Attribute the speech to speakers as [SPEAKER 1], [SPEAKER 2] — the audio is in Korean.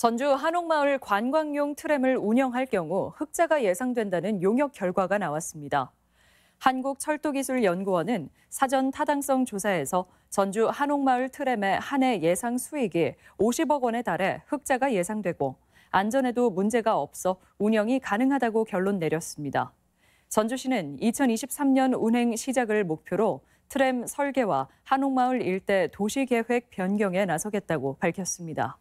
[SPEAKER 1] 전주 한옥마을 관광용 트램을 운영할 경우 흑자가 예상된다는 용역 결과가 나왔습니다. 한국철도기술연구원은 사전 타당성 조사에서 전주 한옥마을 트램의 한 해 예상 수익이 50억 원에 달해 흑자가 예상되고 안전에도 문제가 없어 운영이 가능하다고 결론 내렸습니다. 전주시는 2023년 운행 시작을 목표로 트램 설계와 한옥마을 일대 도시계획 변경에 나서겠다고 밝혔습니다.